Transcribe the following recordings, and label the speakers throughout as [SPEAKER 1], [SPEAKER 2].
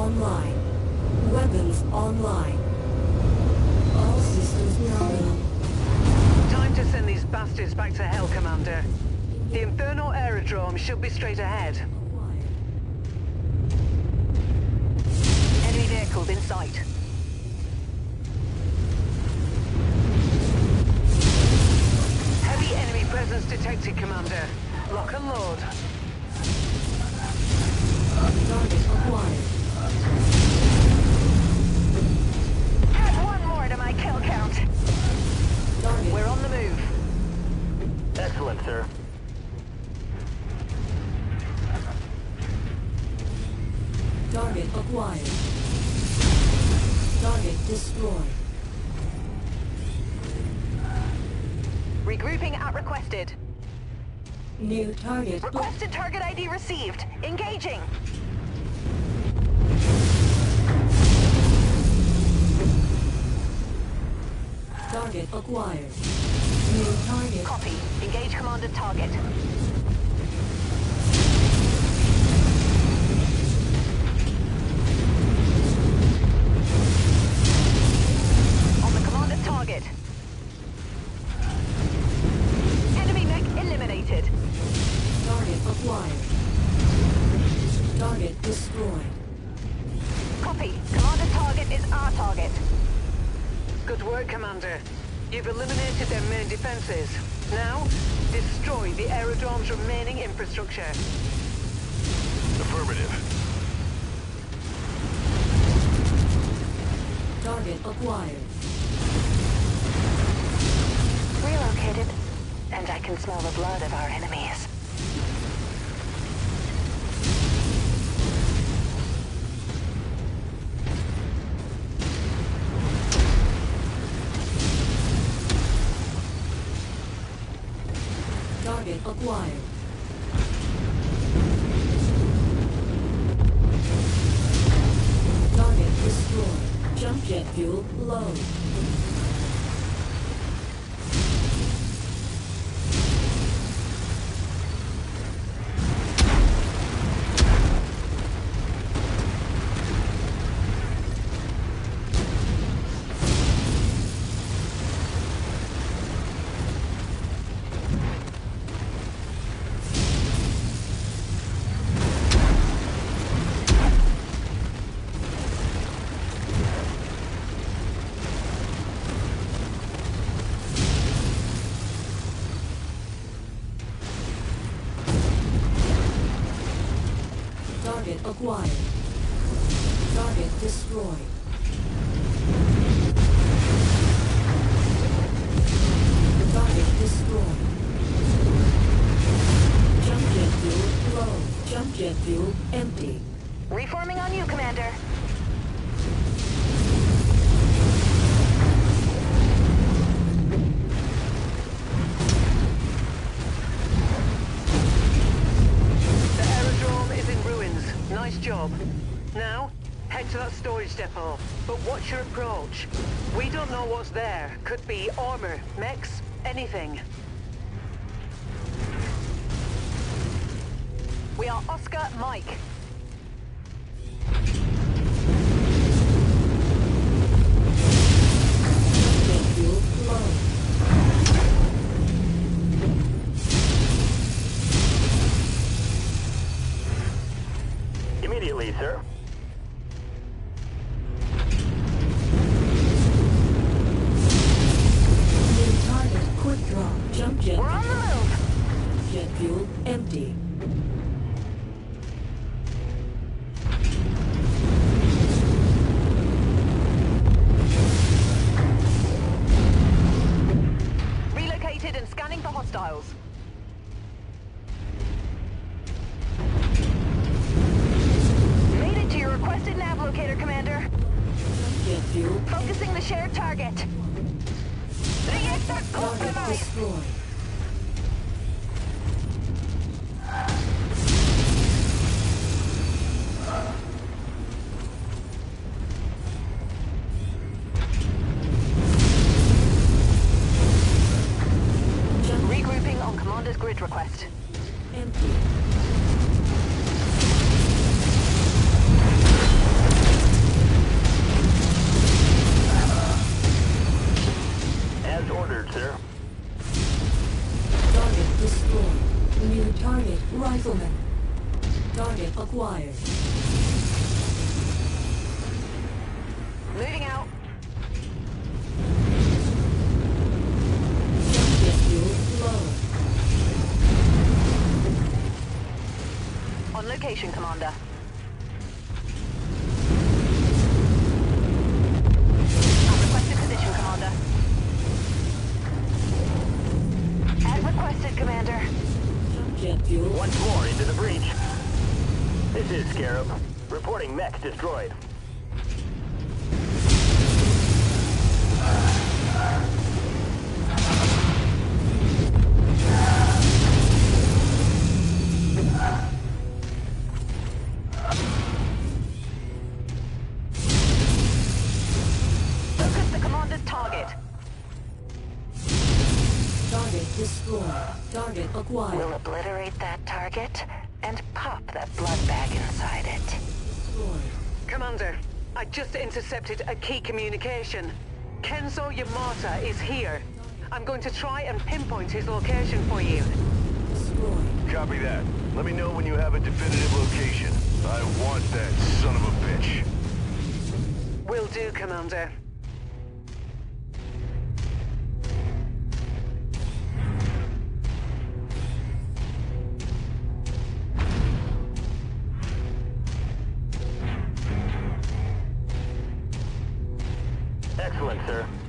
[SPEAKER 1] online.
[SPEAKER 2] Weapons online. All systems nominal.
[SPEAKER 1] Time to send these bastards back to hell, Commander. The Infernal Aerodrome should be straight ahead. Enemy vehicles in sight. Heavy enemy presence detected, Commander. Lock and load.
[SPEAKER 2] Target acquired.
[SPEAKER 3] Kill count.
[SPEAKER 2] Target
[SPEAKER 1] We're on the move.
[SPEAKER 4] Excellent, sir.
[SPEAKER 2] Target acquired. Target destroyed.
[SPEAKER 3] Regrouping at requested.
[SPEAKER 2] New target.
[SPEAKER 3] Requested target ID received. Engaging.
[SPEAKER 2] Target acquired. New target.
[SPEAKER 3] Copy. Engage commander target.
[SPEAKER 1] Commander. You've eliminated their main defenses. Now, destroy the aerodrome's remaining infrastructure.
[SPEAKER 4] Affirmative.
[SPEAKER 2] Target acquired.
[SPEAKER 3] Relocated. And I can smell the blood of our enemies.
[SPEAKER 2] Acquired. Target destroyed. Jump jet fuel low. Acquired. Target destroyed.
[SPEAKER 1] Job. Now, head to that storage depot. But watch your approach. We don't know what's there. Could be armor, mechs, anything.
[SPEAKER 3] We are Oscar Mike. Location, Commander. At requested position, Commander. As requested, Commander.
[SPEAKER 2] Jump jet fuel
[SPEAKER 4] Once more into the breach. This is Scarab. Reporting mech destroyed.
[SPEAKER 3] Target
[SPEAKER 2] destroyed. Target acquired.
[SPEAKER 3] We'll obliterate that target and pop that blood bag inside it.
[SPEAKER 2] Destroyed.
[SPEAKER 1] Commander, I just intercepted a key communication. Kenzo Yamata is here. I'm going to try and pinpoint his location for you.
[SPEAKER 2] Destroyed.
[SPEAKER 5] Copy that. Let me know when you have a definitive location. I want that son of a bitch.
[SPEAKER 1] Will do, Commander.
[SPEAKER 4] Excellent, sir.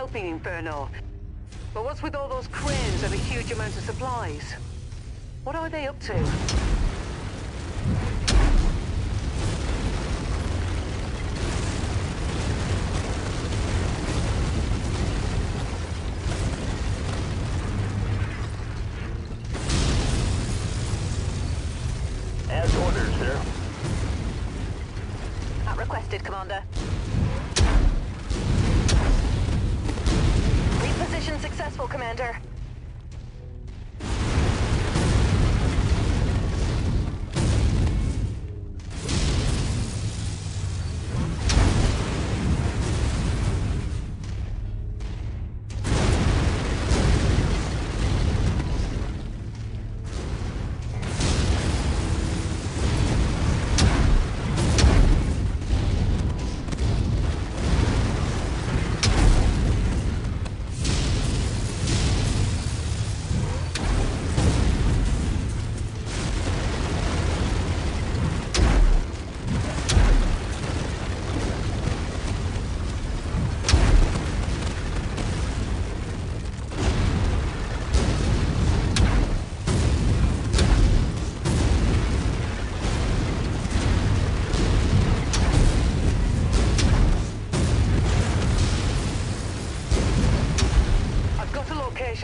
[SPEAKER 1] Helping Inferno. But what's with all those cranes and a huge amount of supplies? What are they up to?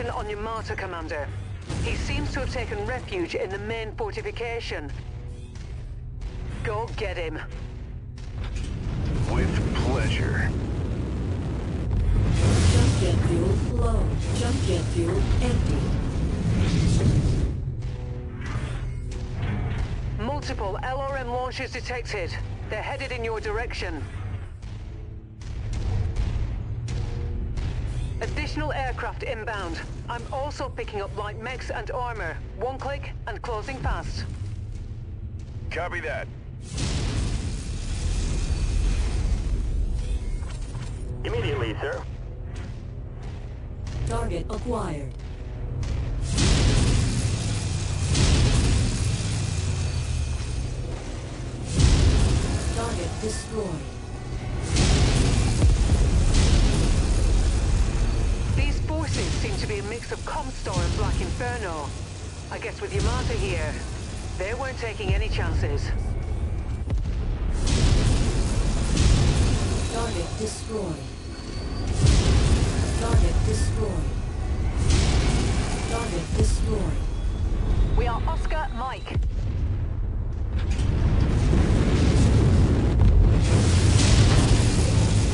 [SPEAKER 1] Location on Yamata, Commander. He seems to have taken refuge in the main fortification. Go get him.
[SPEAKER 5] With pleasure.
[SPEAKER 2] Jump jet fuel low. Jump jet fuel empty.
[SPEAKER 1] Multiple LRM launches detected. They're headed in your direction. Additional aircraft inbound. I'm also picking up light mechs and armor. One click and closing fast.
[SPEAKER 5] Copy that.
[SPEAKER 4] Immediately, sir.
[SPEAKER 2] Target acquired. Target destroyed.
[SPEAKER 1] These forces seem to be a mix of Comstar and Black Inferno. I guess with Yamata here, they weren't taking any chances.
[SPEAKER 2] Target destroyed. Target destroyed. Target destroyed.
[SPEAKER 3] We are Oscar Mike.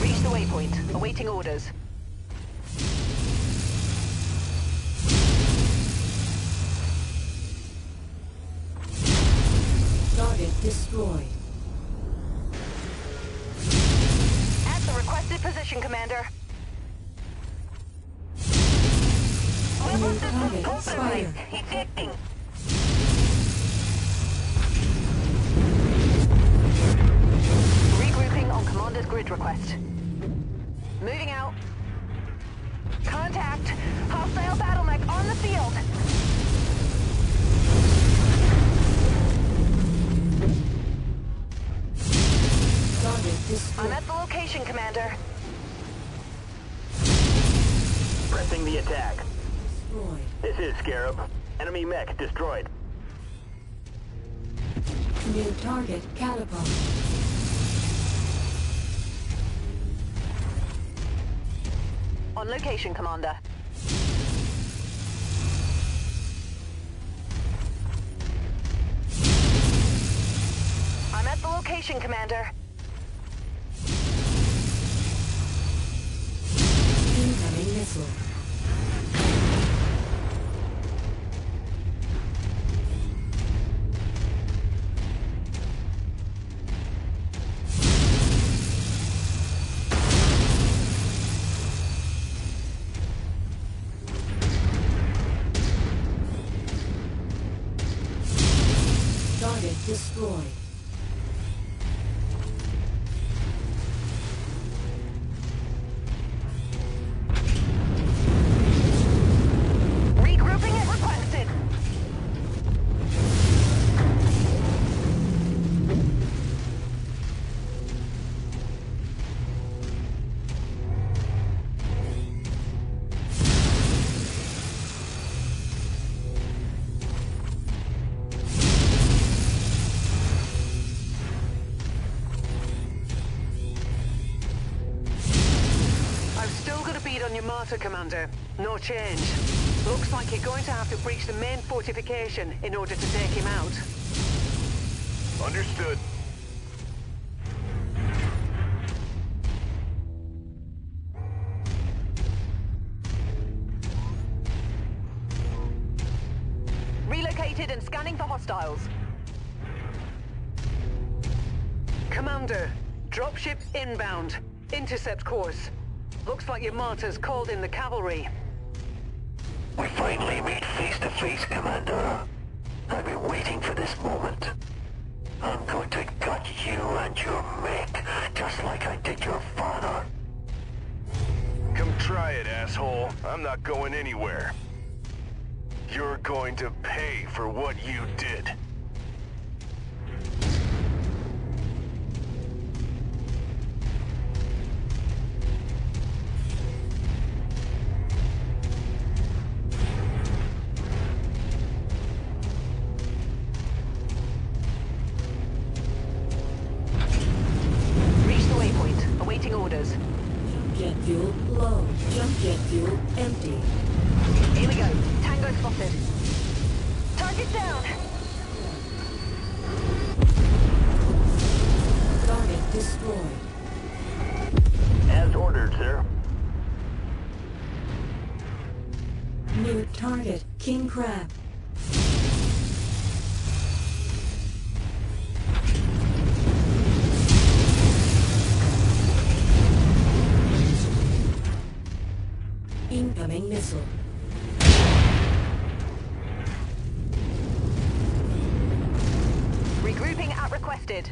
[SPEAKER 3] Reach the waypoint. Awaiting orders. Grid request. Moving out. Contact! Hostile battle mech on the field! I'm at the location, Commander.
[SPEAKER 4] Pressing the attack.
[SPEAKER 2] Destroyed.
[SPEAKER 4] This is Scarab. Enemy mech destroyed.
[SPEAKER 2] New target catapult.
[SPEAKER 3] On location, Commander. I'm at the location, Commander.
[SPEAKER 2] Incoming missile.
[SPEAKER 3] Commander. No change. Looks like you're going to have to breach the main fortification in order to take him out.
[SPEAKER 5] Understood.
[SPEAKER 3] Relocated and scanning for hostiles. Commander, dropship inbound. Intercept course. Looks like your martyrs called in the cavalry.
[SPEAKER 6] We finally meet face to face, Commander. I've been waiting for this moment. I'm going to gut you and your mech, just like I did your father.
[SPEAKER 5] Come try it, asshole. I'm not going anywhere. You're going to pay for what you did.
[SPEAKER 2] Crab. Incoming missile.
[SPEAKER 3] Regrouping at requested.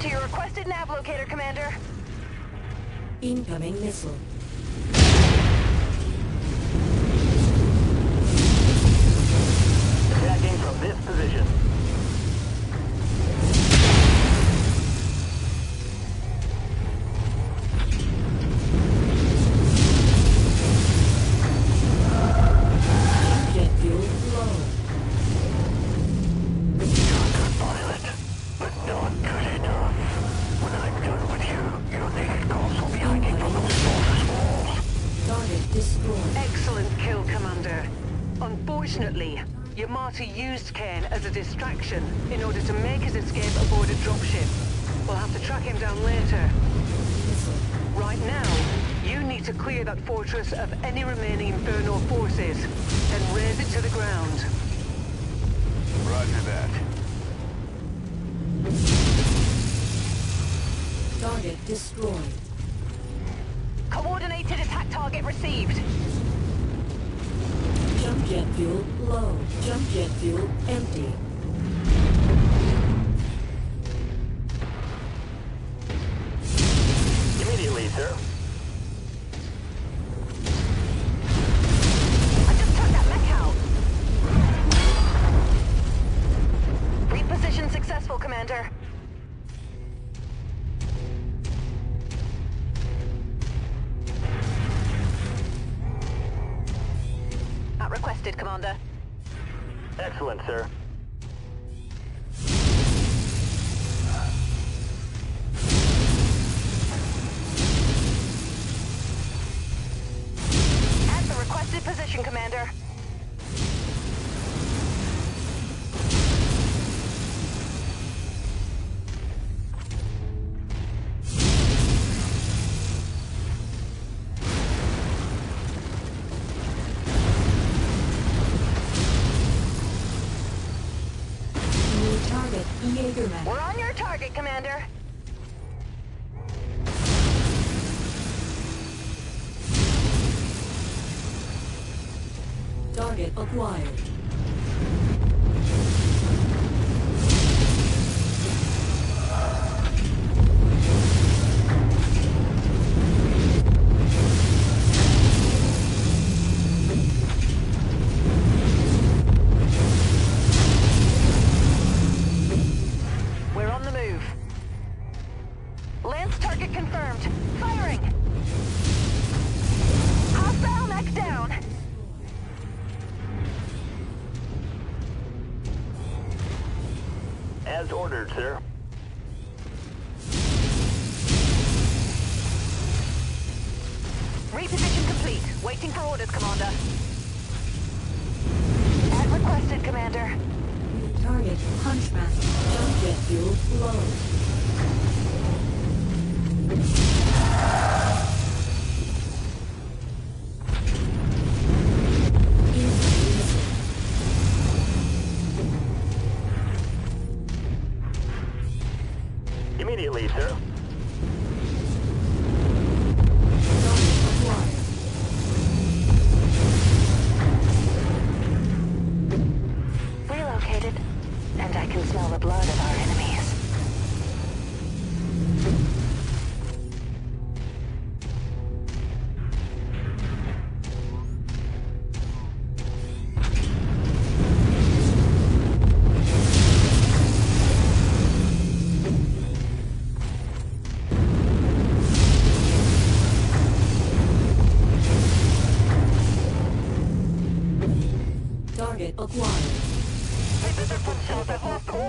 [SPEAKER 3] To your requested nav locator, Commander.
[SPEAKER 2] Incoming missile.
[SPEAKER 4] Attacking from this position.
[SPEAKER 1] Enemy. Yamata used Kane as a distraction in order to make his escape aboard a dropship. We'll have to track him down later. Right now, you need to clear that fortress of any remaining Inferno forces and raze it to the ground.
[SPEAKER 5] Roger that.
[SPEAKER 2] Target destroyed.
[SPEAKER 3] Coordinated attack target received.
[SPEAKER 2] Jump jet fuel low. Jump jet fuel empty. Acquired. Acquired.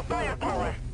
[SPEAKER 4] firepower.